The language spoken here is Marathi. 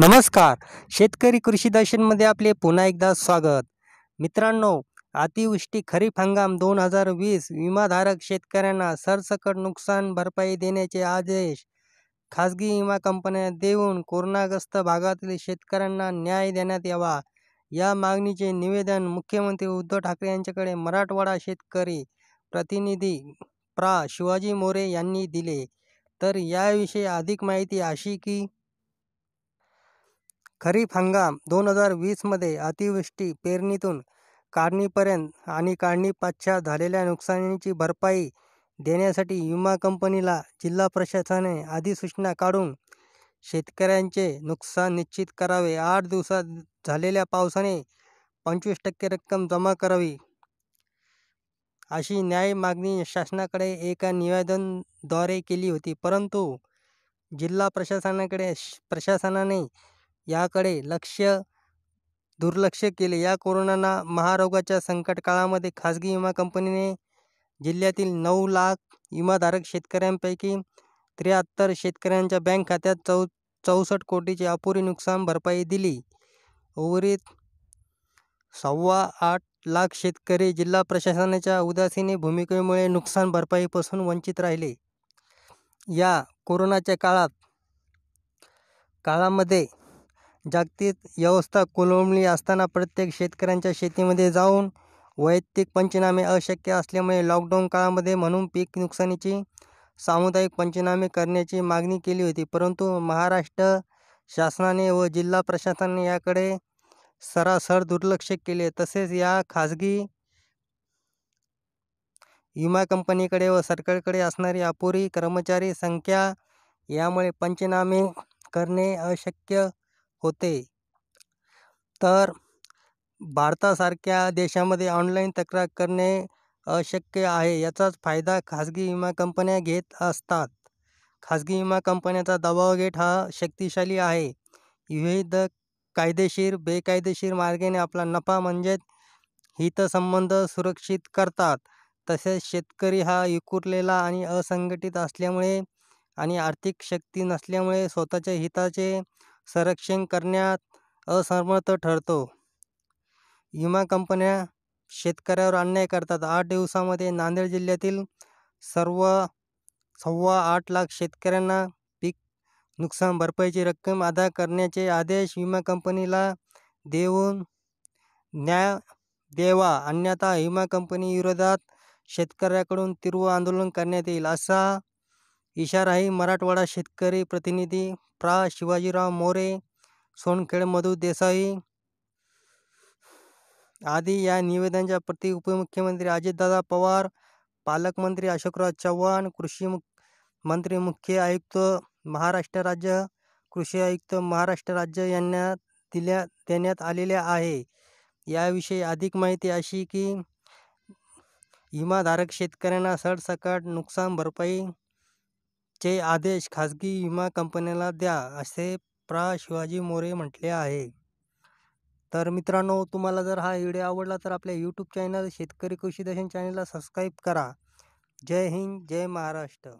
नमस्कार. शेतकरी कृषी दर्शनमध्ये आपले पुन्हा एकदा स्वागत. मित्रांनो अतिवृष्टी खरीप हंगाम दोन हजार वीस विमाधारक शेतकऱ्यांना सरसकट नुकसान भरपाई देण्याचे आदेश खाजगी विमा कंपन्या देऊन कोरोनाग्रस्त भागातील शेतकऱ्यांना न्याय देण्यात यावा. या मागणीचे निवेदन मुख्यमंत्री उद्धव ठाकरे यांच्याकडे मराठवाडा शेतकरी प्रतिनिधी प्रा. शिवाजी मोरे यांनी दिले. तर याविषयी अधिक माहिती अशी की खरीप हंगाम दोन हजार वीसमध्ये अतिवृष्टी पेरणीतून काढणीपर्यंत आणि काढणीपाश्चात झालेल्या नुकसानीची भरपाई देण्यासाठी विमा कंपनीला जिल्हा प्रशासनाने अधिसूचना काढून शेतकऱ्यांचे नुकसान निश्चित करावे. आठ दिवसात झालेल्या पावसाने पंचवीस टक्के रक्कम जमा करावी अशी न्याय मागणी शासनाकडे एका निवेदनद्वारे केली होती. परंतु जिल्हा प्रशासनाकडे प्रशासनाने याकडे लक्ष दुर्लक्ष केले. या कोरोना महारोगाच्या संकट काळामध्ये खाजगी विमा कंपनीने जिल्ह्यातील नऊ लाख विमाधारक शेतकऱ्यांपैकी त्र्याहत्तर शेतकऱ्यांच्या बँक खात्यात चौ चौसष्ट कोटीची अपुरी नुकसान भरपाई दिली. उर्वरित सव्वा आठ लाख शेतकरी जिल्हा प्रशासनाच्या उदासीने भूमिकेमुळे नुकसान भरपाईपासून वंचित राहिले. या कोरोनाच्या काळात काळामध्ये जागतिक व्यवस्था कोलमडली असताना प्रत्येक शेतकऱ्यांच्या शेतीमध्ये जाऊन वैयक्तिक पंचनामे अशक्य असल्यामुळे लॉकडाऊन काळामध्ये म्हणून पीक नुकसानीची सामुदायिक पंचनामे करण्याची मागणी केली होती. परंतु महाराष्ट्र शासनाने व जिल्हा प्रशासनाने याकडे सरासर दुर्लक्ष केले. तसेच या खाजगी विमा कंपनीकडे व सरकारकडे असणारी अपुरी कर्मचारी संख्या यामुळे पंचनामे करणे अशक्य होते. तर भारतासारख्या देशामध्ये ऑनलाईन तक्रार करणे अशक्य आहे याचाच फायदा खाजगी विमा कंपन्या घेत असतात. खाजगी विमा कंपन्याचा दबाव गेट हा शक्तिशाली आहे. विविध कायदेशीर बेकायदेशीर मार्गाने आपला नफा म्हणजेच हितसंबंध सुरक्षित करतात. तसेच शेतकरी हा विखुरलेला आणि असंघटित असल्यामुळे आणि आर्थिक शक्ती नसल्यामुळे स्वतःच्या हिताचे संरक्षण करण्यात असमर्थ ठरतो. विमा कंपन्या शेतकऱ्यावर अन्याय करतात. आठ दिवसामध्ये नांदेड जिल्ह्यातील सर्व सव्वा आठ लाख शेतकऱ्यांना पीक नुकसान भरपाईची रक्कम अदा करण्याचे आदेश विमा कंपनीला देऊन न्याय देवा अन्यथा विमा कंपनी विरोधात शेतकऱ्याकडून तीव्र आंदोलन करण्यात येईल असा इशाराही मराठवाडा शेतकरी प्रतिनिधी प्रा. शिवाजीराव मोरे सोनखेड मधू देसाई आदी या निवेदनाच्या प्रति उपमुख्यमंत्री अजितदादा पवार पालकमंत्री अशोकराव चव्हाण कृषी मंत्री मुख्य आयुक्त महाराष्ट्र राज्य कृषी आयुक्त महाराष्ट्र राज्य यांना दिल्या देण्यात आलेल्या आहे. याविषयी अधिक माहिती अशी की विमाधारक शेतकऱ्यांना सरसकट नुकसान भरपाई चे आदेश खाजगी विमा कंपन्याला द्या असे प्रा. शिवाजी मोरे म्हटले आहे. तर मित्रांनो तुम्हाला जर हा व्हिडिओ आवडला तर आपल्या यूट्यूब चॅनल शेतकरी कृषी दर्शन चॅनलला सबस्क्राईब करा. जय हिंद जय महाराष्ट्र.